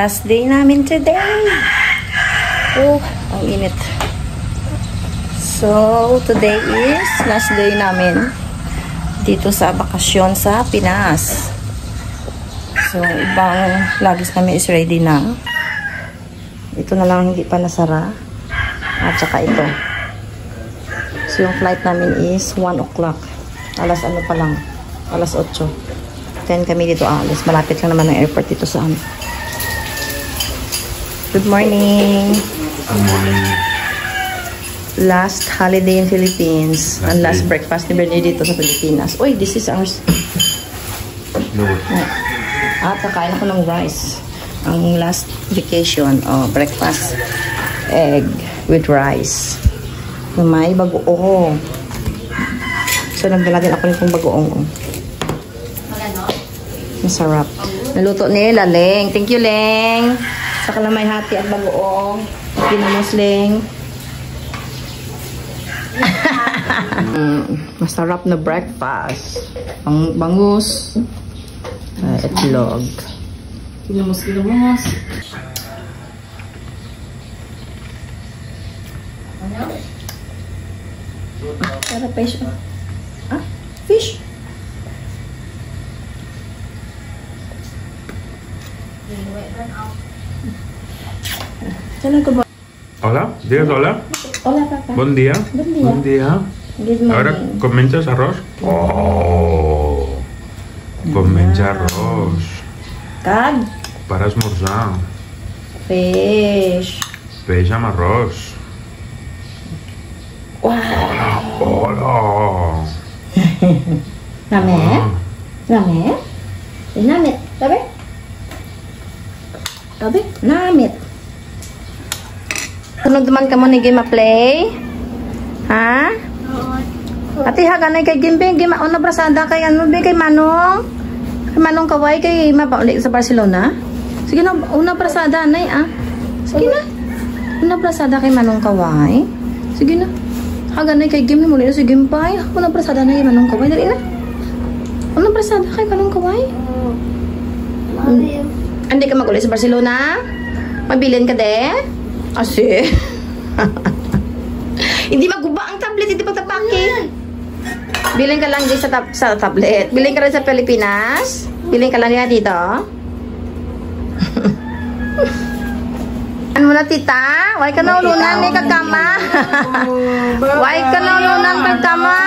Last day namin today! Oh, ang init. So, today is last day namin dito sa bakasyon sa Pinas. So, ibang lagis namin is ready na. Ito na lang hindi pa nasara. At saka ito. So, yung flight namin is 1 o'clock. Alas ano pa lang. Alas 8. 10 kami dito alis. Malapit lang naman ang airport dito sa amin. Good morning. Good morning. Last holiday in Philippines. Last and last day. breakfast ni Bernie dito sa Pilipinas. Uy, this is ours. No. At kakain ako ng rice. Ang last vacation, oh, breakfast. Egg with rice. May bagoong. So, nagdala din ako nitong bagoong. Masarap. Naluto ni Leng. Thank you, Leng. Sa kalamay hati at bagoong. Pinamos, Leng. Mm, masarap na breakfast. Pang bangus. Uh, itlog. Kinamos, kinamos. Sarap fish. Ah, fish. Saan ko ba? Hola, digues hola. Hola, papá. Bon dia. Bon dia. Bon dia. A veure, com menges arròs? Oh! Com ah. menja arròs. Can. Per esmorzar. Peix. Peix amb arròs. Uau. Hola, hola. Namé? Ah. Namé? Namé? Namé? Namé? Tabi? Namit. Tunog naman ka mo ni Gima Play? Ha? Ati ha ganay kay Gimbe, Gima una brasada kay ano be kay Manong. Kay Manong kaway kay mapauli sa Barcelona. Sige na, una brasada nay ah. Sige na. Una brasada kay Manong kaway. Sige na. Ha ganay kay Gim muli na si Gimpay. Una brasada na kay Manong kaway dali na. Una brasada kay Manong kaway. Hindi ka mag-uli sa Barcelona? Mabilin ka de? Asi. hindi maguba ang tablet, hindi pagtapaki. Bilhin ka lang din sa, tab sa tablet. Bilhin ka rin sa Pilipinas. Bilhin ka lang yan dito. ano na tita? Why ka na ulunan ni kagkama? Why ka na ulunan kagkama?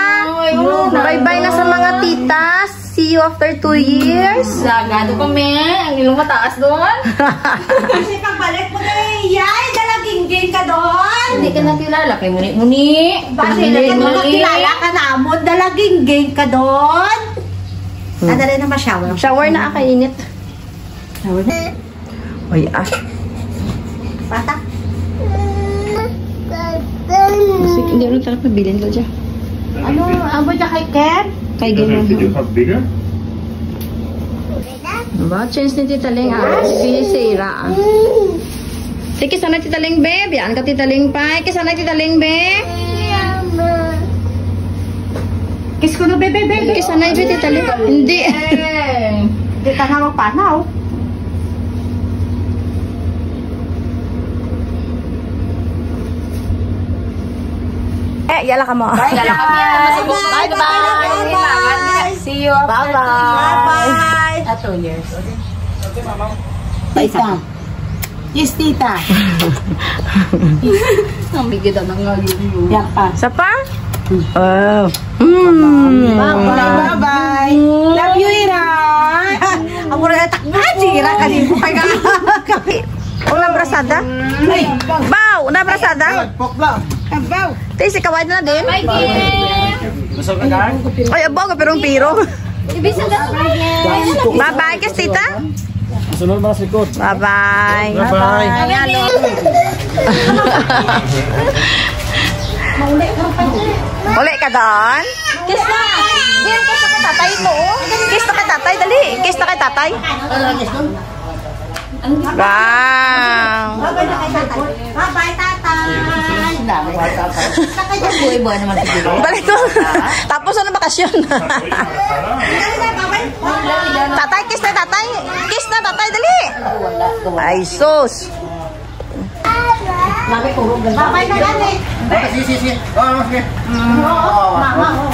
Bye-bye na sa mga titas. See you after two years. Sagado kami. Ang ilong mataas doon. Kasi pagbalik mo na yay, dalaging game ka doon. Hindi ka nakilala kay Muni-Muni. Bakit na ka makilala ka na mo, dalaging game ka doon. Hmm. Nadali na ma-shower. Shower na akainit. Shower na. Uy, ah. Bata. Sige, hindi rin talaga pagbilin ko dyan. Ano, abo dyan kay Ken? Bigger? Ba, chance ni Tita Ling ah. Sinisira ah. Sige, sana Tita Ling be. Biyan ka Tita Ling pa. Sige, sana Tita Ling be. Kiss ko na, bebe, bebe. Sige, sana be Tita Ling. Hindi. Eh. Hindi ka na magpanaw. Eh, yala ka mo. Yala. Bye bye. See you after Bye-bye. At two years. Tita. Yes, tita. Ang bigyan daw ng ngayon yun. Yan pa. Sa pa? Oh. Hmm. Bye-bye. Bye-bye. Love you, Ira. Amo na takman. Ira, kanin ko kaya. Una brasada? Bow! Una brasada? Kabaw. Tay, si kaway na din. Bye, Kim. Ay, abo, ka pirong piro. Ibisan ka sa Bye-bye, kiss tita. Sunod mga sikot. Bye-bye. Bye-bye. Uli ka doon? Kiss na. Kiss na kay tatay mo. Kiss na kay tatay, dali. Kiss na kay tatay. Wow. Bye-bye na kay tatay. Bye-bye, tatay. Buhay-buhay naman siguro. Balik ko. Tapos ano bakasyon? tatay, kiss na tatay. Kiss na tatay, dali. Ay, sus. Babay na gani. Si, si, si. Oo, sige. Mama, oo.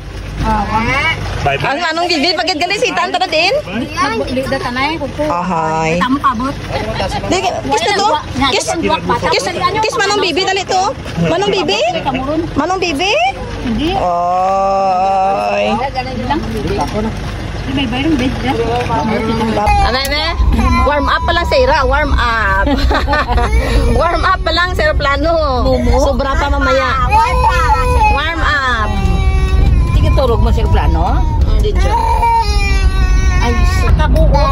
Ang Manong Bibi, pagkat gali si Tanta na din. Liga ka na eh. Ahay. Tamo pabot. Di, kiss na to. Kiss. Kiss, kiss Manong Bibi, dali to. Manong Bibi? Manong Bibi? Hindi. Oy. May bayron bed dyan. Ano na? Warm up pa lang sa ira. Warm up. Warm up pa lang sa plano. Sobra pa mamaya. Warm up. Sige turog mo sa plano. Hindi siya. Ay, kabuo.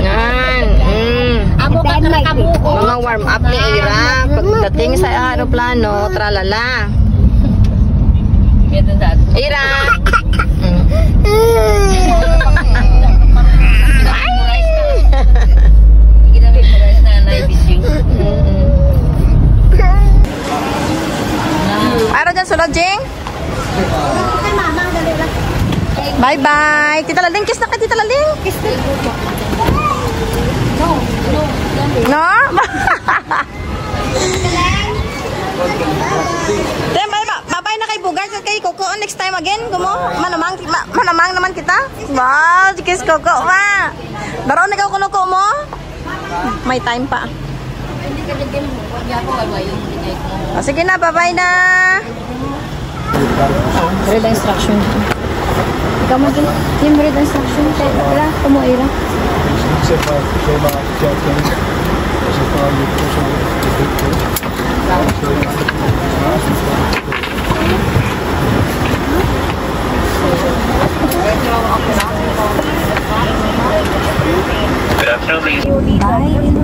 Yan. Mm. Amo ka na kabuo. Mga warm up ni Ira. Pagdating sa aeroplano, tralala. Ira! Mm. Ginamit mo rin na naibising. Ara dyan sulod, Jing? Bye-bye. Tita Laling, kiss na kay Tita Laling. Kiss na. No? Then, bye? Babay na kay Bugard at kay Coco next time again. Gumo, manamang, ma, manamang naman kita. Wow, kiss Coco ma. Daron ikaw kuno ko mo? May time pa. O, sige na, bye-bye na. Read instruction. Estamos timbre de estación Petra como era. Bye.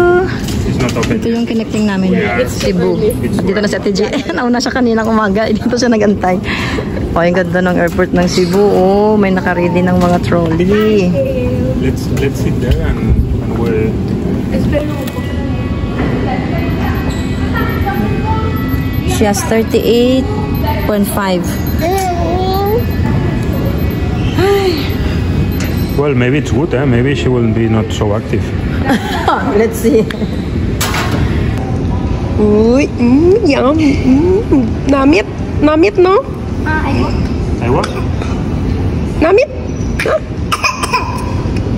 Ito yung connecting namin. Yeah. Cebu. Dito na si Ate J. Nauna siya kaninang umaga. Dito siya nagantay. Oh, yung ganda ng airport ng Cebu. Oh, may nakaready ng mga trolley. Let's let's sit there and, and we'll She has 38.5. well maybe it's good eh? maybe she will be not so active Let's see. Uy, mm, yum. Mm, namit. Namit, no? I was Namit. Huh?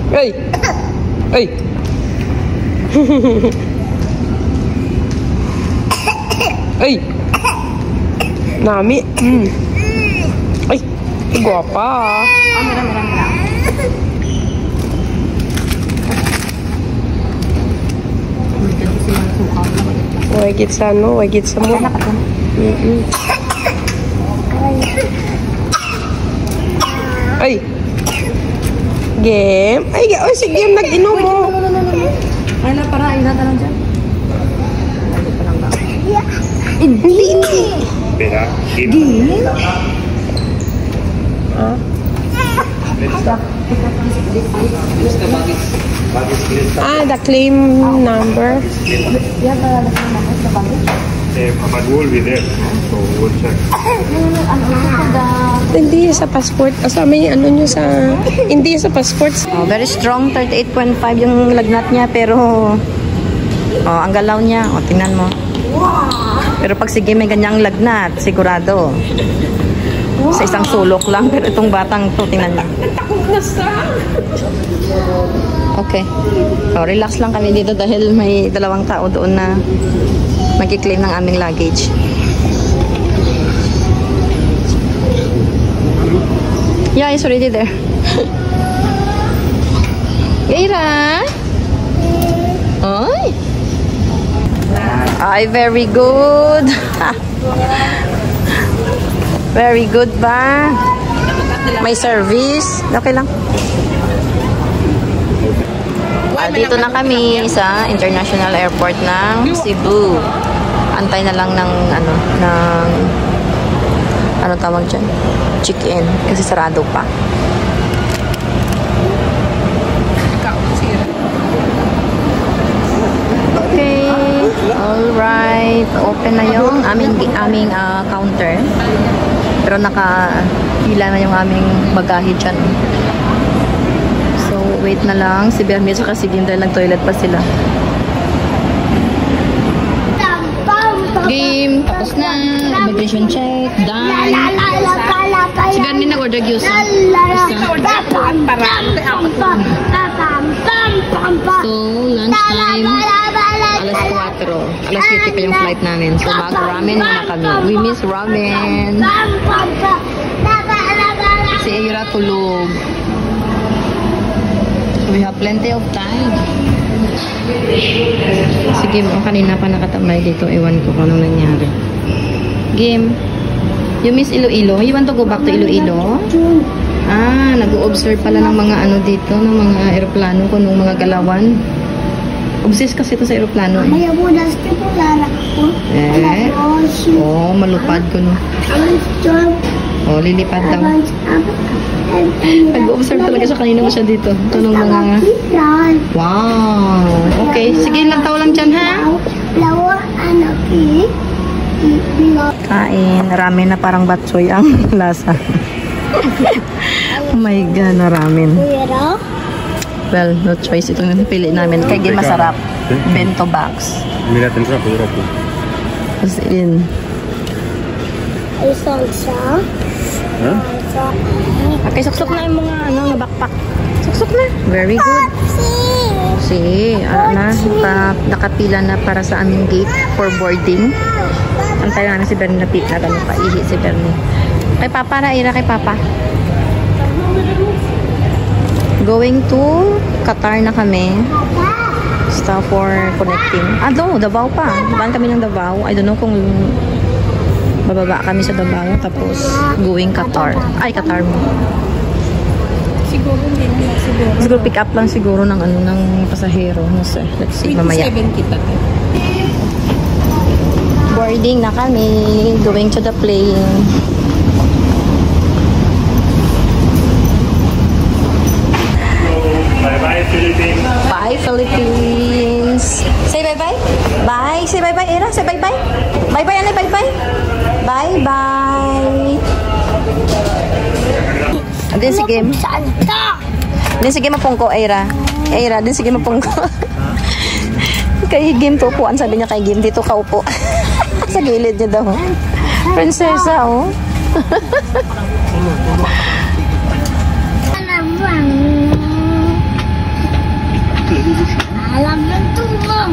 Hey. Hey. Ay. Nami. Mm. Ay, guwapa. ah. Wagit sa ano, wagit sa mo. Mm-mm. Ay. Game. Ay, ga- oh, si Game nag-inom mo. Ay na, para, ay na, tanong dyan. Espera. Ah, the claim number. Eh, but we'll be there. So we'll check. Hindi sa passport. Kasama yung ano nyo sa... Hindi sa passport. Oh, very strong, 38.5 yung lagnat niya, pero oh, ang galaw niya, oh, tingnan mo. Pero pag sige may ganyang lagnat, sigurado. Sa isang sulok lang, pero itong batang to, tingnan niyo. Okay. Oh, relax lang kami dito dahil may dalawang tao doon na magkiklaim ng aming luggage. Yeah, it's already there. Ira? Ay. Ay, very good. very good ba? May service. Okay lang. Ah, dito na kami sa International Airport ng Cebu. Antay na lang ng ano, ng ano tawag dyan? Check-in. Kasi sarado pa. Okay. Alright. Open na yung aming, aming ah, counter. Pero nakahila na yung aming bagahe dyan. So, wait na lang. Si Bernie at si Gim dahil nag-toilet pa sila. Game, tapos na. Immigration check, done. Si Bernie nag-order gyusa. So, lunchtime, alas 4. Alas 7 pa yung flight namin. So, mag-ramen muna kami. We miss ramen. Si Ira tulog. So, we have plenty of time. Sige mo, kanina pa nakatambay dito. Ewan ko kung anong nangyari. Game. You miss Iloilo? You want to go back to Iloilo? Ah, nag-observe pala ng mga ano dito, ng mga aeroplano ko, ng mga galawan. Obsessed kasi ito sa aeroplano. Eh. Eh? Oh, malupad ko no. Oh, lilipad daw. Nag-observe talaga siya kanina ko siya dito. Ito ng mga... Wow! Okay, sige lang tao lang dyan ha. Kain, ramen na parang batsoy ang lasa. oh my god, na ramen. Well, no choice. Ito yung napili namin. Kaya di masarap. Bento box. Mira, tens la figura aquí. Tapos in. ¿Eh? Okay, suksok na yung mga ano, mga backpack. Suksok na. Very good. Si, ano na, pa, nakapila na para sa aming gate for boarding. Antay namin si Bernie na pila. Ano pa, ihi si Bernie. Kay Papa na, Ira, kay Papa. Going to Qatar na kami. Stop for connecting. Ah, no, Davao pa. Baan kami ng Davao. I don't know kung bababa kami sa Davao tapos going Qatar. Ay, Qatar mo. Siguro hindi na siguro. Siguro pick up lang siguro ng ano ng pasahero. No, sir. Let's see mamaya. 27 kita. te. Boarding na kami. Going to the plane. Bye bye, Philippines. Bye, Philippines. Say bye-bye. Bye. Say bye-bye, Ira. Say bye-bye. Bye-bye, Ane. Bye-bye. Bye-bye. Din sige. Din sige mapungko, Ira. Ira, din sige mapungko. kay Game to upuan, sabi niya kay Game dito ka upo. Sa gilid niya daw. Prinsesa, oh. Alam ng tulong.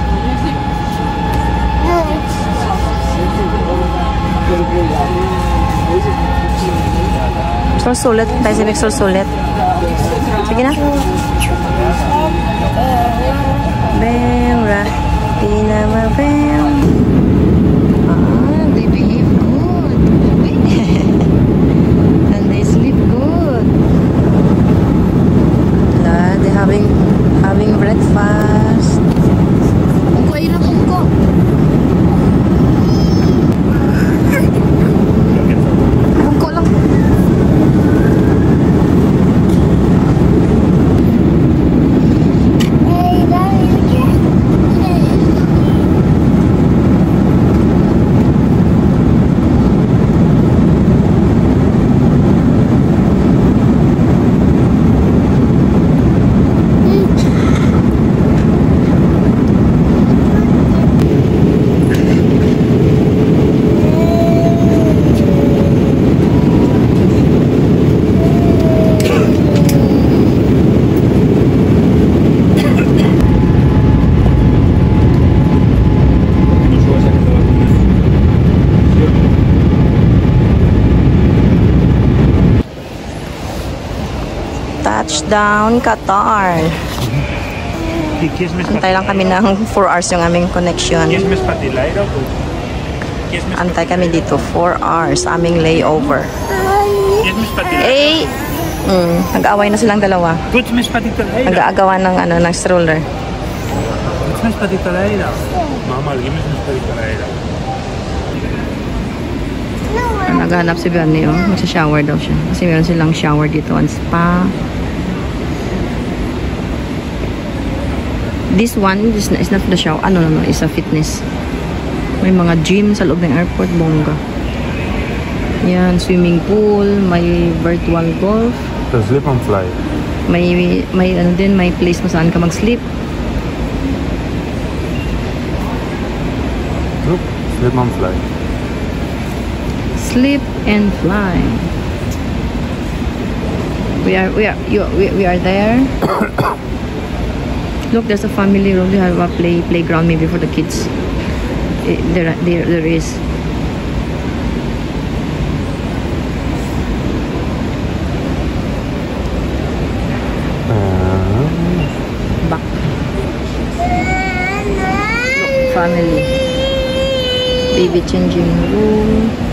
Sulit, tayo si Mick, sulit. Sige na. Bemra, pinama bem. Ah, they behave good. And they sleep good. Wala, they having having breakfast. Ungko, ira ungko. Ungko lang. No subas a que te vacunes. Touchdown, Qatar. ¿Y qué es más Antay lang kami ng 4 hours yung aming connection. ¿Qué es más fácil, la era o tú? ¿Qué es más Antay kami dito, 4 hours, aming layover. Eh, mm, nag-away na silang dalawa. Nag-aagawan ng, ano, ng stroller. Tú es más fácil la era. Mamá, ¿quién es más fácil la era? Naghanap si Bernie, oh. Magsa-shower daw siya. Kasi meron silang shower dito on spa. This one is, is not the shower. Ano, no, no, is a fitness. May mga gym sa loob ng airport, bongga. Yan, swimming pool, may virtual golf, The sleep and fly. may, may ano din, may place kung saan ka mag-sleep. Look, sleep and fly. Sleep and fly. We are we are you, we, we are there. Look, there's a family room. They have a play playground maybe for the kids. There there there is. Uh-huh. Back. Look, family. Baby changing room.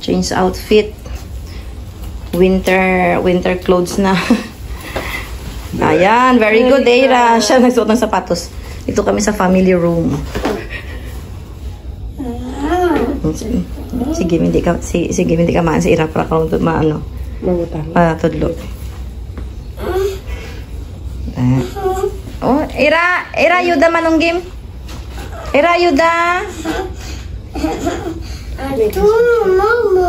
change outfit winter winter clothes na. Ayan very good Eira. siya nagsuot ng sapatos. Dito kami sa family room. Sige hindi ka si, sige hindi ka maan si Ira para ka maano Mangutang. patudlo Ah. oh Ira Ira ayuda manong game Ira ayuda Milis na.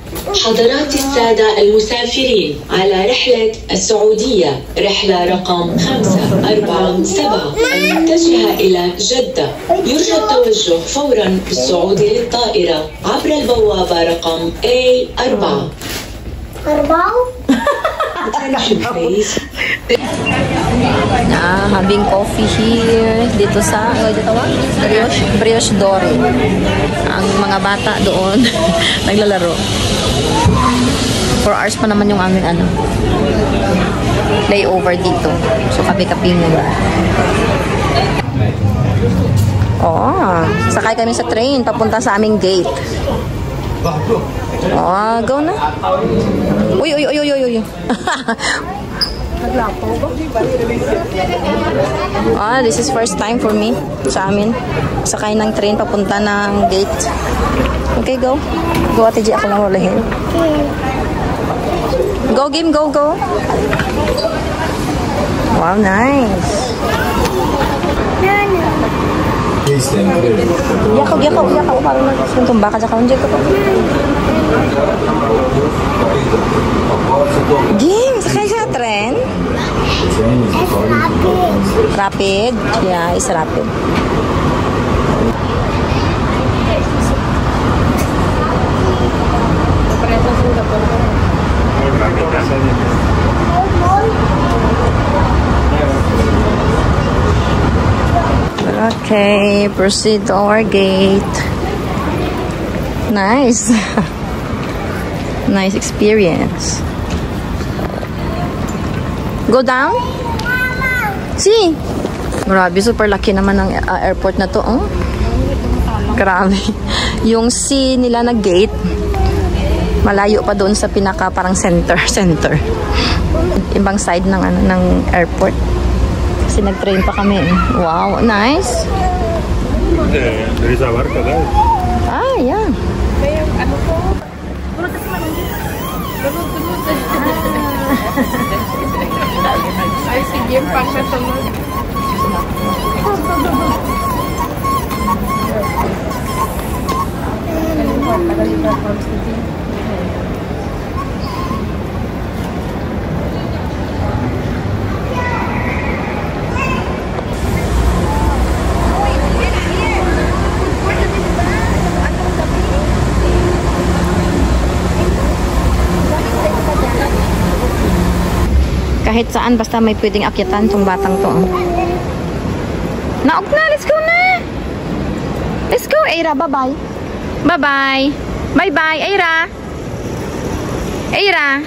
حضرات السادة المسافرين على رحلة السعودية. رحلة رقم 547 المتجهة إلى جدة. يرجى التوجه فورا بالصعود للطائرة عبر البوابة رقم A4 Please. Ah, having coffee here dito sa ano dito ba? Brioche, Brioche Dore. Ang mga bata doon naglalaro. 4 hours pa naman yung aming ano layover dito. So kape-kape muna. Oh, sakay kami sa train papunta sa aming gate. Oh, go na. Uy, uy, uy, uy, uy, uy. Ah, this is first time for me sa amin. Sakay ng train papunta ng gate. Okay, go. Go, Ate G. Ako lang ulahin. Go, game. Go, go. Wow, nice. Yakaw, yakaw, yakaw. Parang ka sa kaunjay ko. Game, sakay sa tren. Rapid. Yeah, it's rapid. Okay, proceed to our gate. Nice. nice experience. Go down? See? Grabe, super laki naman ng uh, airport na to. Oh. Grabe. Yung C nila na gate, malayo pa doon sa pinaka parang center, center. Ibang side ng ano ng airport. Kasi nag-train pa kami. Wow, nice. Eh, there is a barca, guys. Ah, yeah. Ay, sige, pag nasunod. Kahit saan, basta may pwedeng akyatan tong batang to. Naog na, let's go na! Let's go, Aira, bye-bye. Bye-bye. Bye-bye, Aira. Aira.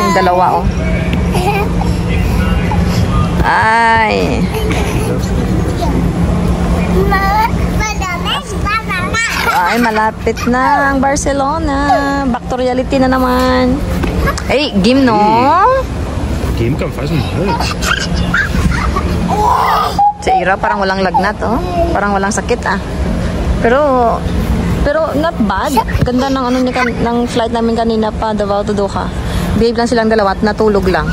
Yung dalawa, oh. Ay. Ay, malapit na ang Barcelona. Back to reality na naman. Hey, game no? Game kan faktisk meget. Si Ira parang walang lagnat, oh. Parang walang sakit, ah. Pero, pero not bad. Ganda ng ano niya, kan- ng flight namin kanina pa Davao to Doha. Behave lang silang dalawa at natulog lang.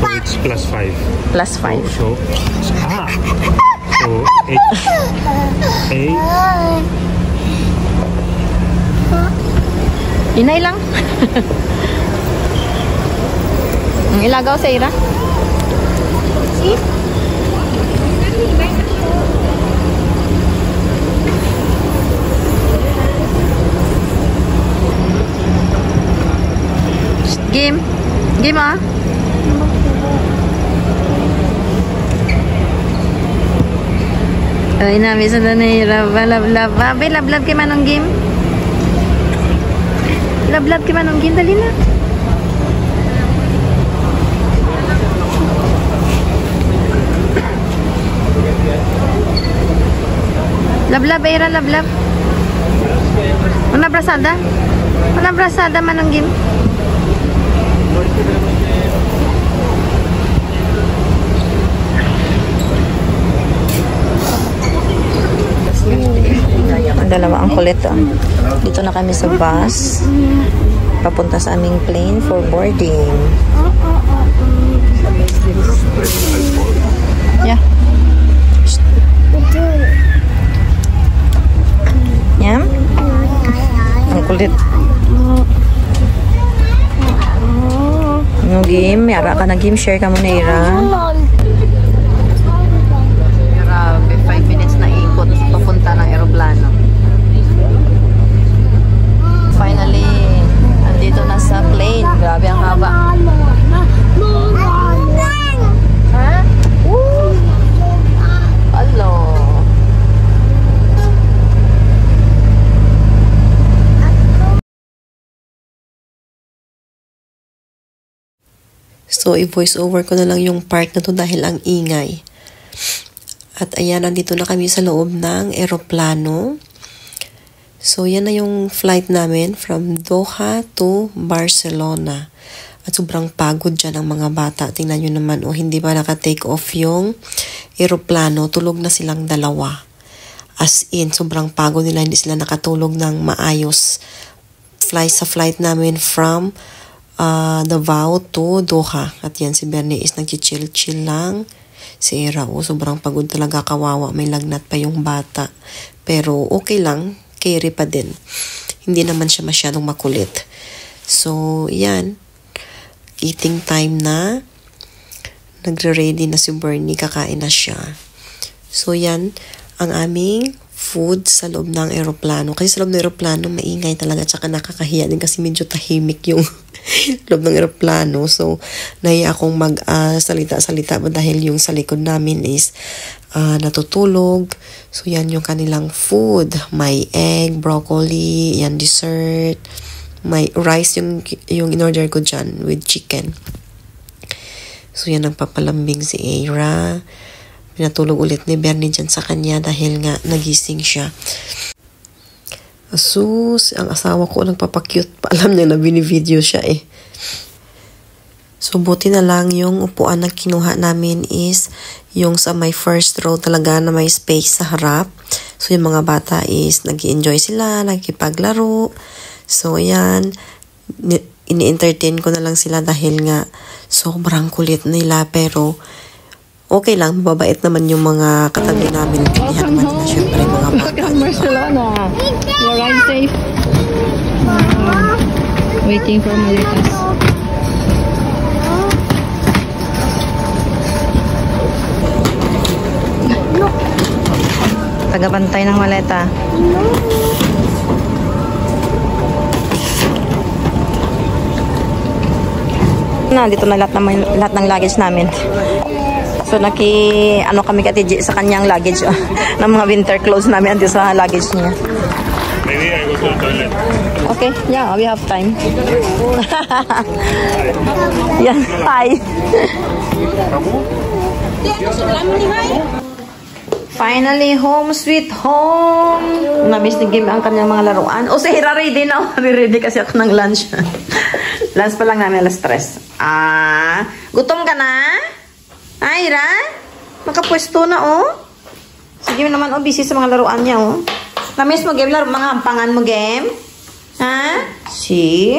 So it's plus 5. Plus 5. So, ah. So, 8. 8. Inay lang. Ang ilagaw sa Ira. Game. Game ah. Ay, namin sa tanay. Love, love, love. Abe, love, love kay manong game. Love kay manong game. Dali na. Love, Aira, love, love. Una brasada. Una brasada manong game. Dalawa ang kulit oh. Dito na kami sa bus. Papunta sa aming plane for boarding. Yeah. Yan. Ang kulit. No game. Yara ka na game. Share ka muna, Ira. Grabe, Grabe ang haba. Ha? Hello. So, i-voice over ko na lang yung part na to dahil ang ingay. At ayan, nandito na kami sa loob ng eroplano. So, yan na yung flight namin from Doha to Barcelona. At sobrang pagod dyan ang mga bata. Tingnan nyo naman, oh, hindi ba naka-take off yung aeroplano. Tulog na silang dalawa. As in, sobrang pagod nila. Hindi sila nakatulog ng maayos. Fly sa flight namin from uh, Davao to Doha. At yan, si Bernie is nag-chill-chill lang. Si Era, oh, sobrang pagod talaga, kawawa. May lagnat pa yung bata. Pero okay lang, carry pa din. Hindi naman siya masyadong makulit. So, yan. Eating time na. Nagre-ready na si Bernie, kakain na siya. So, yan ang aming food sa loob ng aeroplano. Kasi sa loob ng aeroplano, maingay talaga. Tsaka nakakahiya din kasi medyo tahimik yung loob ng aeroplano. So, nahiya akong mag-salita-salita uh, dahil yung sa likod namin is uh, natutulog. So, yan yung kanilang food. May egg, broccoli, yan dessert. May rice yung, yung in-order ko dyan with chicken. So, yan ang papalambing si Aira. Pinatulog ulit ni Bernie dyan sa kanya dahil nga nagising siya. Asus, ang asawa ko nagpapakyut pa. Alam niya na binivideo siya eh. So, buti na lang yung upuan na kinuha namin is yung sa my first row talaga na may space sa harap. So, yung mga bata is nag enjoy sila, nagkipaglaro. So, yan. Ini-entertain ko na lang sila dahil nga sobrang kulit nila pero okay lang, mababait naman yung mga katabi namin. Kaya naman na syempre mga bata. Welcome Barcelona. You arrived safe. Uh, waiting for maletas. Tagabantay ng maleta. Na, dito na lahat ng, lahat ng luggage namin. So naki ano kami ka TJ sa kanyang luggage oh, ng mga winter clothes namin andito sa luggage niya. Maybe I go to the toilet. Okay, yeah, we have time. Yan, hi. Finally, home sweet home. Namiss ni Kim ang kanyang mga laruan. O, si Hira ready na. Ready kasi ako ng lunch. lunch pa lang namin alas stress. Ah, gutom ka na? Ay, Ra? Makapwesto na, oh. Sige naman, oh, busy sa mga laruan niya, oh. Namiss mo, game, laro, mga hampangan mo, game? Ha? See?